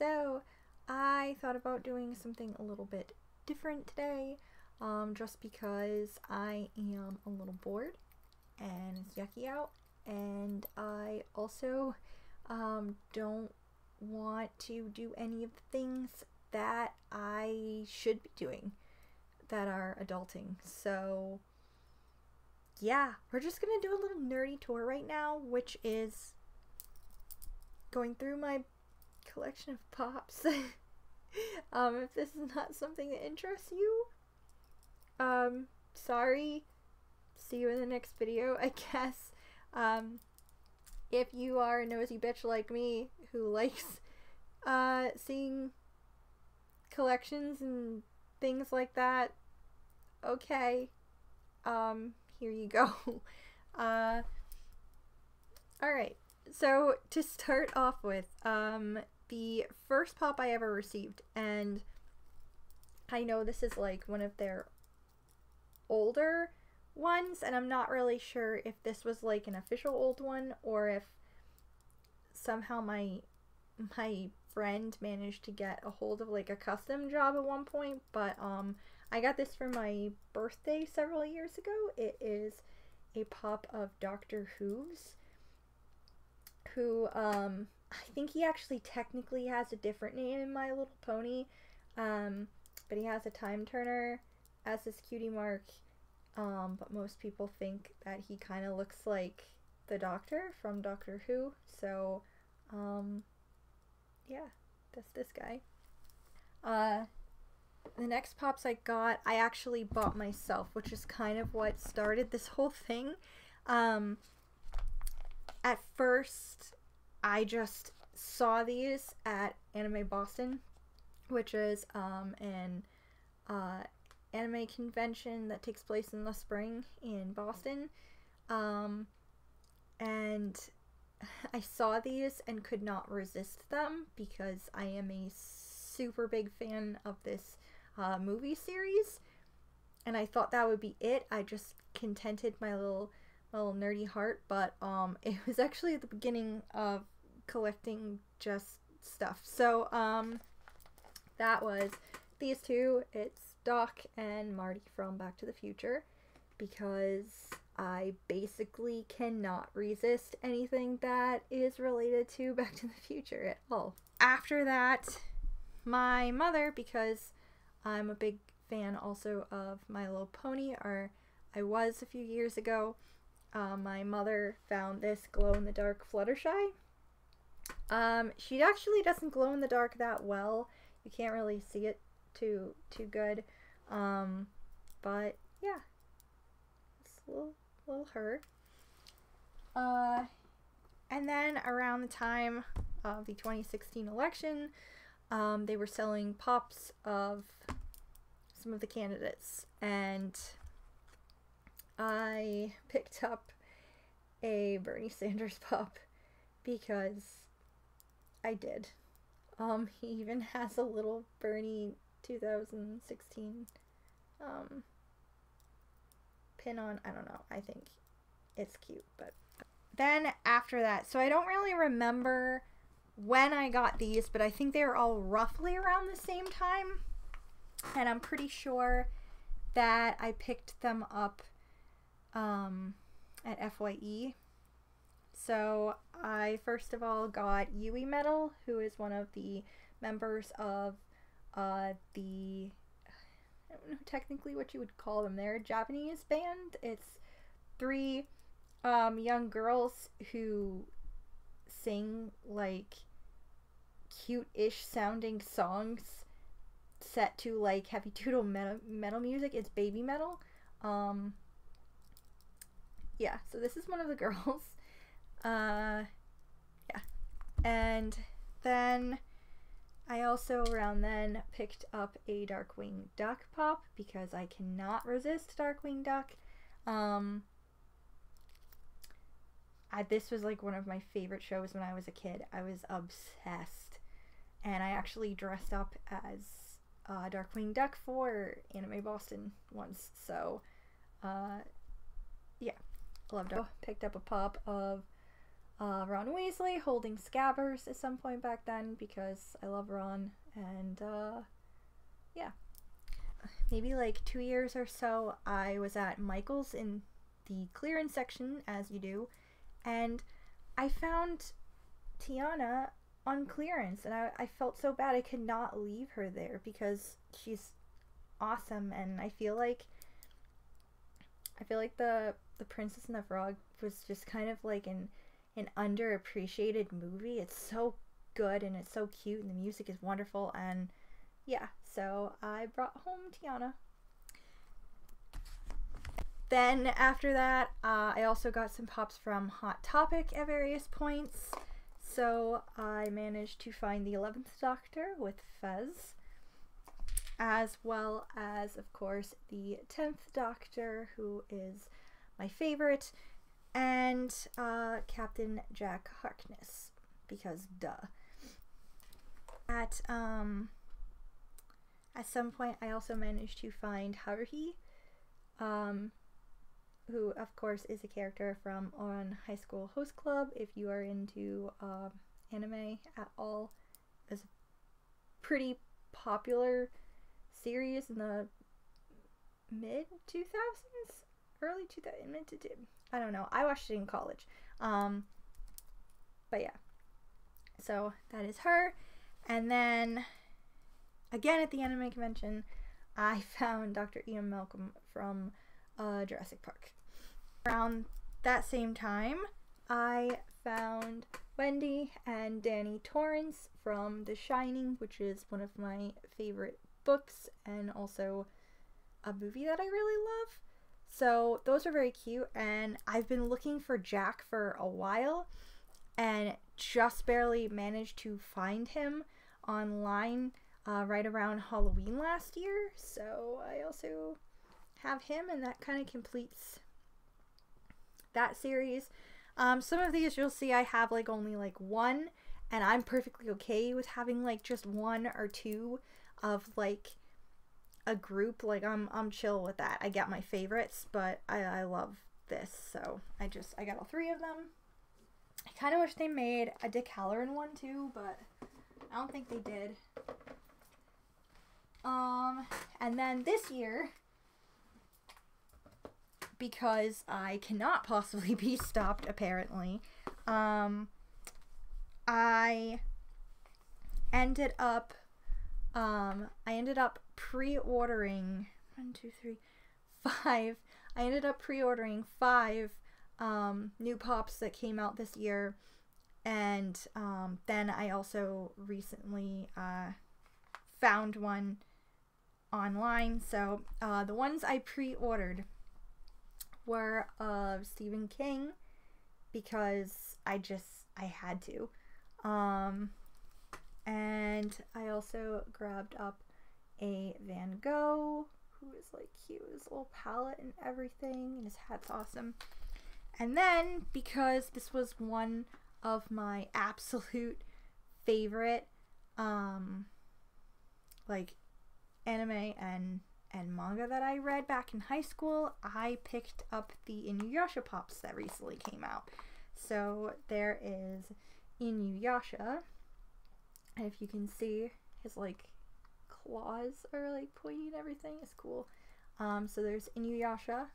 So, I thought about doing something a little bit different today, um, just because I am a little bored and it's yucky out, and I also um, don't want to do any of the things that I should be doing that are adulting. So, yeah, we're just gonna do a little nerdy tour right now, which is going through my collection of pops. um, if this is not something that interests you, um, sorry. See you in the next video, I guess. Um, if you are a nosy bitch like me who likes uh, seeing collections and things like that, okay. Um, here you go. Uh, Alright, so to start off with, um, the first pop I ever received, and I know this is like one of their older ones, and I'm not really sure if this was like an official old one or if somehow my my friend managed to get a hold of like a custom job at one point, but um I got this for my birthday several years ago. It is a pop of Doctor Whooves who um I think he actually technically has a different name in My Little Pony. Um but he has a time turner as his cutie mark. Um, but most people think that he kind of looks like the Doctor from Doctor Who. So, um, yeah, that's this guy. Uh, the next pops I got, I actually bought myself, which is kind of what started this whole thing. Um, at first, I just saw these at Anime Boston, which is um, an uh, anime convention that takes place in the spring in Boston. Um, and I saw these and could not resist them because I am a super big fan of this uh, movie series. And I thought that would be it. I just contented my little little nerdy heart, but um, it was actually at the beginning of collecting just stuff. So um, that was these two. It's Doc and Marty from Back to the Future because I basically cannot resist anything that is related to Back to the Future at all. After that, my mother, because I'm a big fan also of My Little Pony, or I was a few years ago, uh, my mother found this glow in the dark Fluttershy. Um, she actually doesn't glow in the dark that well. You can't really see it too too good. Um, but yeah, it's a little little her. Uh, and then around the time of the 2016 election, um, they were selling pops of some of the candidates, and I picked up a Bernie Sanders pop because I did. Um, he even has a little Bernie 2016 um, pin on. I don't know. I think it's cute, but then after that, so I don't really remember when I got these, but I think they were all roughly around the same time. And I'm pretty sure that I picked them up um, at FYE. So I first of all got Yuimetal, who is one of the members of uh, the I don't know technically what you would call them. They're a Japanese band. It's three um, young girls who sing like cute-ish sounding songs set to like heavy metal metal music. It's Babymetal. Um, yeah, so this is one of the girls. Uh, yeah, and then I also around then picked up a Darkwing Duck pop because I cannot resist Darkwing Duck. Um, I, this was like one of my favorite shows when I was a kid. I was obsessed. And I actually dressed up as uh, Darkwing Duck for Anime Boston once. So, uh, yeah, loved it. Picked up a pop of uh, Ron Weasley holding Scabbers at some point back then because I love Ron and uh, yeah. Maybe like two years or so, I was at Michael's in the clearance section, as you do, and I found Tiana on clearance, and I, I felt so bad I could not leave her there because she's awesome, and I feel like I feel like the the Princess and the Frog was just kind of like an an underappreciated movie. It's so good and it's so cute, and the music is wonderful, and yeah, so I brought home Tiana. Then after that, uh, I also got some pops from Hot Topic at various points. So I managed to find the 11th Doctor with Fez, as well as, of course, the 10th Doctor, who is my favorite, and uh, Captain Jack Harkness, because duh. At, um, at some point, I also managed to find Haruhi, um, who of course is a character from Ouran High School Host Club. If you are into uh, anime at all, is pretty popular series in the mid 2000s, early 2000s, mid to I don't know. I watched it in college. Um, but yeah, so that is her, and then again at the anime convention, I found Dr. Ian Malcolm from uh, Jurassic Park. Around that same time, I found Wendy and Danny Torrance from The Shining, which is one of my favorite books and also a movie that I really love. So those are very cute, and I've been looking for Jack for a while and just barely managed to find him online uh, right around Halloween last year. So I also have him, and that kind of completes that series. Um, some of these you'll see I have like only like one, and I'm perfectly okay with having like just one or two of like a group. Like I'm I'm chill with that. I get my favorites, but I, I love this, so I just I got all three of them. I kind of wish they made a Dick Hallorann one too, but I don't think they did. Um, and then this year, because I cannot possibly be stopped apparently. Um, I ended up um, I ended up pre-ordering one, two, three, five. I ended up pre-ordering five um, new pops that came out this year, and um, then I also recently uh, found one online. So uh, the ones I pre-ordered were of Stephen King because I just I had to. Um, and I also grabbed up a Van Gogh who is like cute, his little palette and everything, and his hat's awesome. And then because this was one of my absolute favorite um like anime and and manga that I read back in high school, I picked up the Inuyasha pops that recently came out. So there is Inuyasha, if you can see, his like claws are like pointy and everything. It's cool. Um, so there's Inuyasha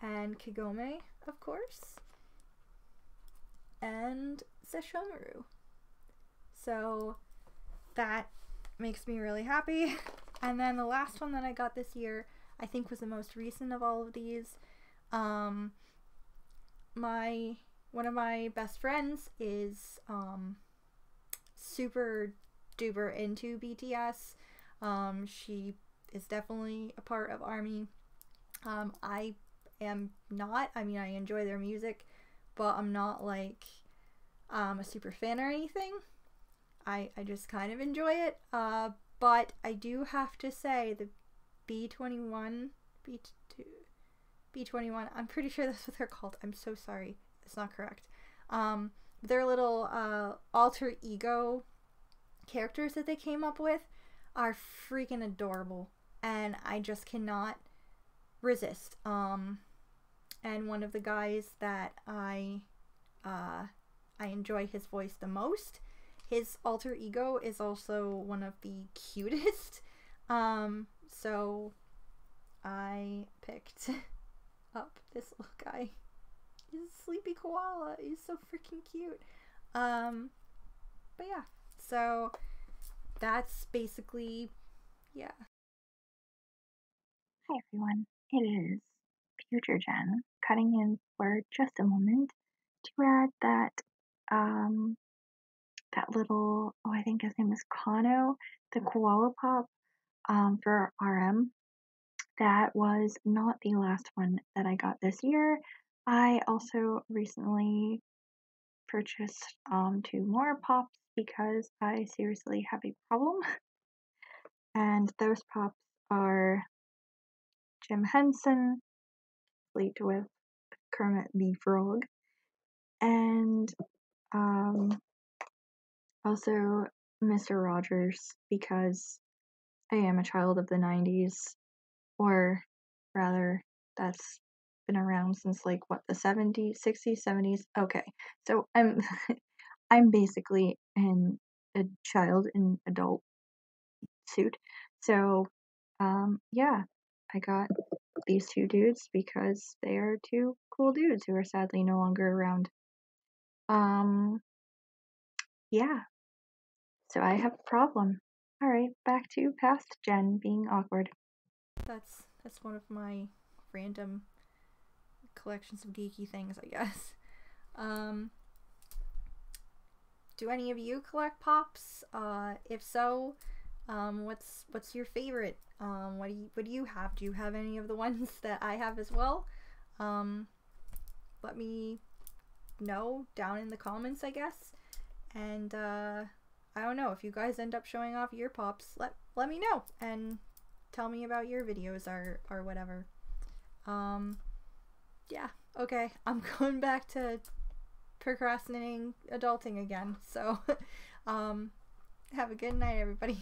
and Kagome, of course, and Sesshomaru. So that makes me really happy. And then the last one that I got this year, I think was the most recent of all of these. Um, my one of my best friends is um, super duper into BTS. Um, she is definitely a part of Army. Um, I am not. I mean, I enjoy their music, but I'm not like um, a super fan or anything. I, I just kind of enjoy it. Uh, but I do have to say the BT21, B2, BT21, I'm pretty sure that's what they're called. I'm so sorry. It's not correct. Um, their little uh, alter ego characters that they came up with are freaking adorable. And I just cannot resist. Um, and one of the guys that I uh, I enjoy his voice the most. His alter ego is also one of the cutest. Um, so I picked up this little guy. He's a sleepy koala. He's so freaking cute. Um, but yeah, so that's basically, yeah. Hi everyone, it is Future Jen cutting in for just a moment to add that um that little oh I think his name is Kano, the koala pop um for RM. That was not the last one that I got this year. I also recently purchased um two more pops because I seriously have a problem. And those pops are Jim Henson, complete with Kermit the Frog, and um, also Mr. Rogers because I am a child of the 90s, or rather, that's been around since like what the 70s, 60s, 70s. Okay, so I'm I'm basically an a child in adult suit. So um, yeah, I got these two dudes because they are two cool dudes who are sadly no longer around. Um, yeah. So I have a problem. All right, back to past Jen being awkward. That's that's one of my random collections of geeky things, I guess. Um, do any of you collect pops? Uh, if so, um, what's what's your favorite? Um, what do you what do you have? Do you have any of the ones that I have as well? Um, let me know down in the comments, I guess. And uh, I don't know if you guys end up showing off your pops. Let let me know and tell me about your videos or or whatever. Um, yeah. Okay, I'm going back to procrastinating adulting again. So, um, have a good night, everybody.